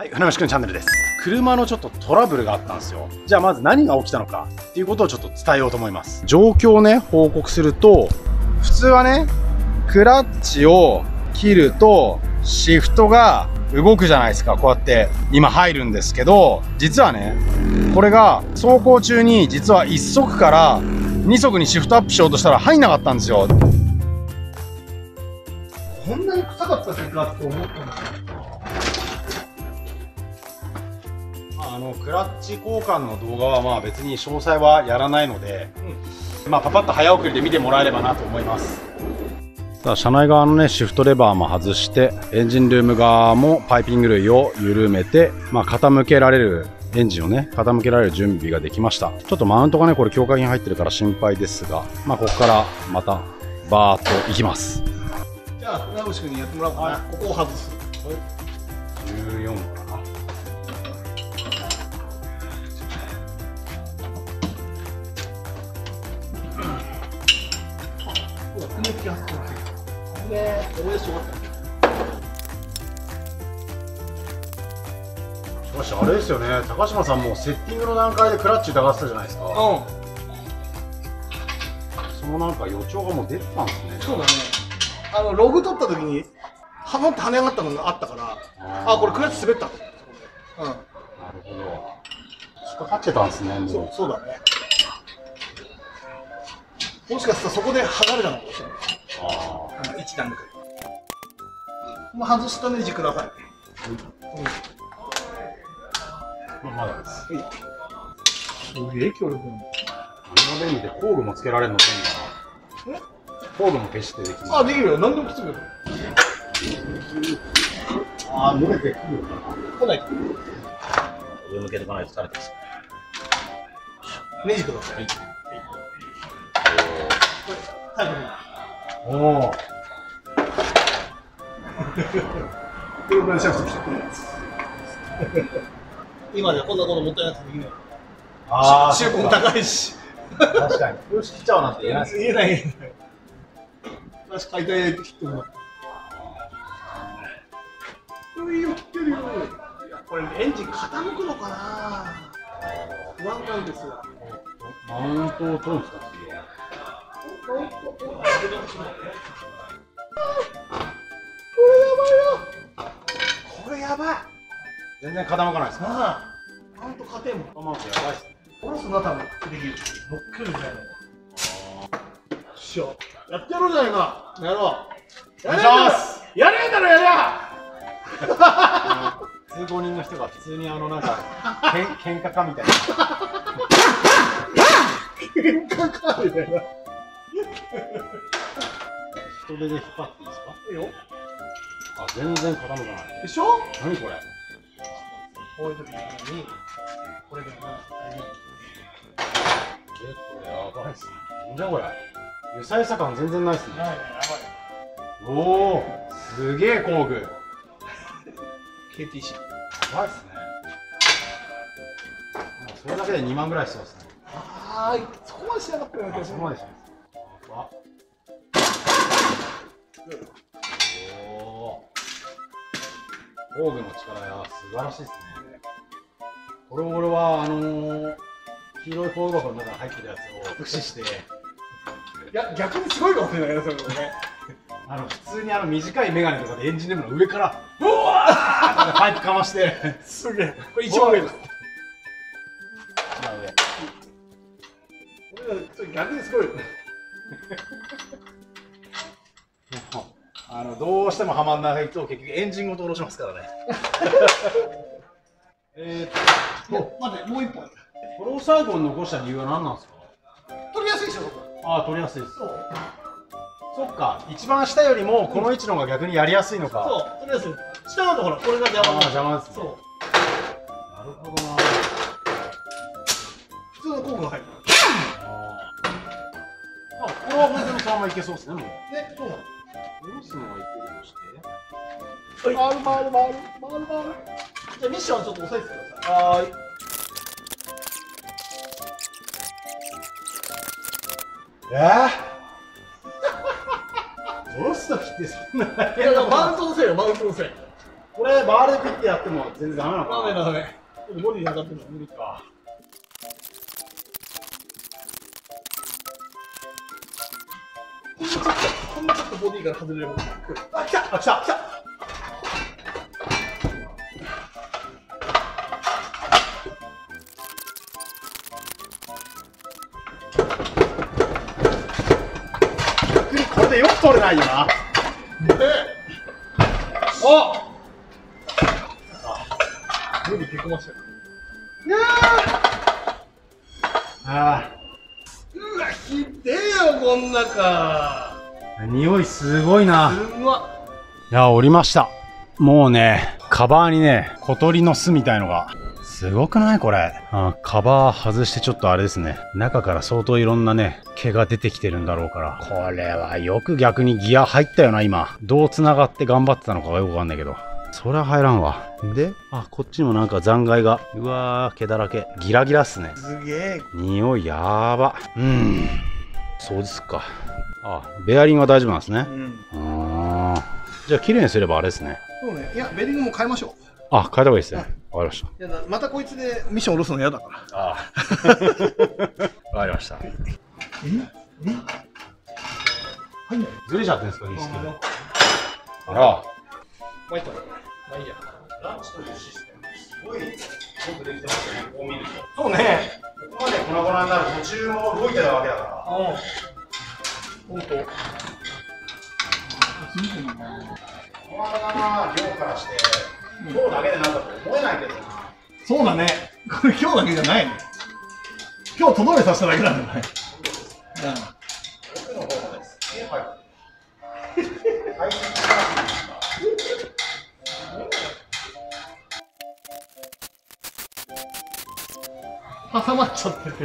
はい、船橋くんチャンネルです。車のちょっとトラブルがあったんですよ。じゃあまず何が起きたのかっていうことをちょっと伝えようと思います。状況をね、報告すると、普通はね、クラッチを切ると、シフトが動くじゃないですか。こうやって今入るんですけど、実はね、これが走行中に実は1速から2速にシフトアップしようとしたら入んなかったんですよ。こんなに臭かったせいかって思ったんですよ。のクラッチ交換の動画はまあ別に詳細はやらないので、まあ、パパッと早送りで見てもらえればなと思います。さあ車内側のねシフトレバーも外してエンジンルーム側もパイピング類を緩めて、まあ、傾けられるエンジンをね傾けられる準備ができました。ちょっとマウントがねこれ強化品入ってるから心配ですがまあここからまたバーッといきます。じゃあ、船越君にやってもらおうかな。ここを外す。14かで、OS 終わった。しかしあれですよね高島さんもセッティングの段階でクラッチ疑ってたじゃないですかうそのなんか予兆がもう出てたんですねん。そうだね。あの、ログ取った時に、はまって跳ね上がったのがあったから、あ、これクラッチ滑ったと。うなるほど引っかかってたんですねん。そうも、そうだね。もしかしたらそこで剥がれたのかもしれない。うああの一段階。もう外したネジください。ーまあまだですすげえ強力なの。あんな便利で工具もつけられるの便利だな工具も消してできるあ、できるよ。何でもくっつくよ。あー、濡れてくるか来ない。な上向けとかないと疲れてますネジください。はい。おおってるやつ。今じゃこんなこともったいないやつできない。あシューコン高いし。確かによし切っちゃおうなんて言えない言えない。私解体で切ってもらった。ういよ、切ってるよ。これエンジン傾くのかな？不安なんですよ。マウントを取るんですか？やばいよ。全然傾かないですか？ちゃんと勝てんもん。傾くとやばいっすね下ろすな、多分できる。乗っけるみたいな。しゃ。やってやろうじゃないか。やろう。お願いしますやれんだろ、やりゃ。通行人の人が普通にあのなんかけん喧嘩かみたいな喧嘩かみたいな。人手で引っ張っていいですか？いいよ。あ全然傾かないでしょ？何これ？こういう時に、これでもなえこれやばいっすねなんじゃこれ油彩さ感全然ないっすねやばいね、おおすげえ工具ややばい。KTC。ばいっすねそれだけで2万ぐらいしそうですねああ、そこまでしなかったような気がする。そこまでしないです工具の力や素晴らしいですねこれ俺はあのー、黄色い工具箱の中に入ってるやつを駆使していや、逆にすごいかもしれないね、それもね。あの普通にあの短いメガネとかでエンジンルームの上からうわーってパイプかましてすげえ。これ一番上です。一番上これ逆にすごいよね。どうしてもはまんないと結局エンジンごと下ろしますからね えー、っと待って、もう一本。これを最後に残した理由は何なんですか？取りやすいでしょ、ここ。ああ取りやすいですそう。そっか一番下よりもこの位置の方が逆にやりやすいのか、そう、取りやすい。下だとほら、これが邪ああ魔な邪魔ですねそう。なるほどな普通の工具が入る。あーあこれは本当にそのままいけそうですねもうね、そうなの。下ろすのはいけるとして回る回る回る回る回る。じゃあミッションちょっと押さえてください。はーいえー、下ろすときってそんないや、マウント押せいよ、マウント押せい。これバールでピッてやっても全然ダメなのかなダメダメちょっとボディに当たってるの無理かほんのちょっとボディから外れればあ来たあ来た来た。でよく取れないよな。おボディ結構ましたよ。あうわひでえよこん中。あ匂いすごいな。すんわ。いや降りました。もうねカバーにね小鳥の巣みたいのが。すごくないこれ。あカバー外してちょっとあれですね。中から相当いろんなね毛が出てきてるんだろうから。これはよく逆にギア入ったよな今。どう繋がって頑張ってたのかがよくわかんないけど。そりゃ入らんわ。であこっちにもなんか残骸が。うわー毛だらけ。ギラギラっすね。すげえ。匂いやーば。うん掃除すっか。あベアリングは大丈夫なんですね。うん。あー。じゃあ綺麗にすればあれですね。そうね。いやベリングも変えましょう。あ変えた方がいいですね。わかりましいやだまたこいつでミッション下ろすの嫌だから。たあ わかりました。ずれちゃってんですかディスクああら。まあいいか。まあいいやランチというシステムすごいよくできてますよね。こう見ると。そうね。ここまで粉々になる途中も動いてたわけだかうん。本当らこのな量からして今日だけでなんだと思えないけどなそうだねこれ今日だけじゃないね今日とどめさせただけなんじゃない奥の方まですえ入ってる排水しなくてい挟まっちゃってて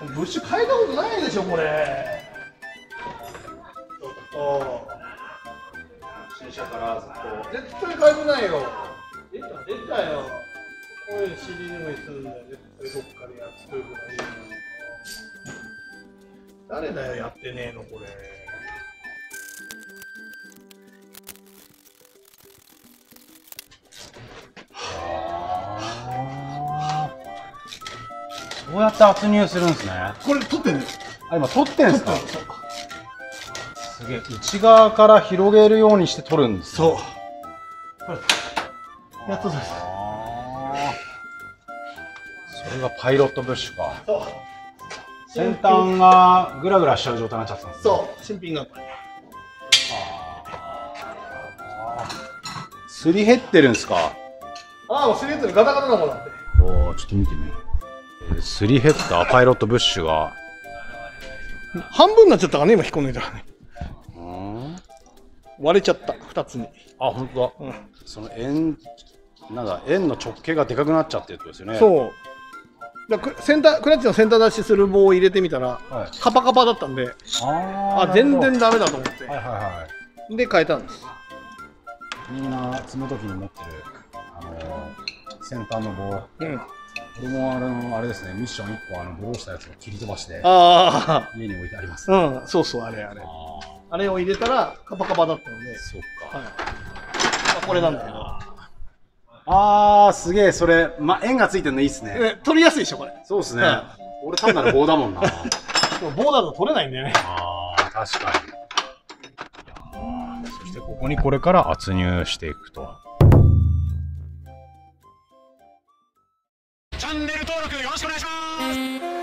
ブッシュ変えたことないでしょこれ。ちょっと。新車からずっと。絶対変えてないよ。出た出たよ。こういう CD にもするんだよ。絶対どっかでやっといた方がいい誰だよやってねえのこれそうやって圧入するんですね。これ撮ってねあ今取ってんすか？す。げえ内側から広げるようにして取るんですね。そう。これやっとですあー。それがパイロットブッシュか。そう。先端がグラグラしちゃう状態になっちゃったんですね。そう。新品が。これすり減ってるんですか？ああもうスリートにガタガタなもんだっておおちょっと見てみよう。えーすり減ったパイロットブッシュが。半分になっちゃったからね今引っこ抜いたらね。割れちゃった二つに。あ本当だ。うん。その円なんだ円の直径がでかくなっちゃってるってことですよね。う、そう。だセンタークラッチのセンター出しする棒を入れてみたらはい、カパカパだったんでああ全然ダメだと思って、はいはいはい。で変えたんです。みんな積む時に持ってるあのー先端の棒。うんこれもあのあれですねミッション1個あのブローしたやつを切り飛ばしてあ家に置いてあります、あうんそうそうあれあれ。ああれを入れたらカパカパだったので。ーそっか、はい、まあ、これなんだけど。あー。すげえそれ、ま、円がついてるのいいっすね。え取りやすいでしょこれ。そうですね、うん俺単なる棒だもんな。でも棒だと取れないんだよね。あー確かに。いやーそしてここにこれから圧入していくとル登録よろしくお願いします。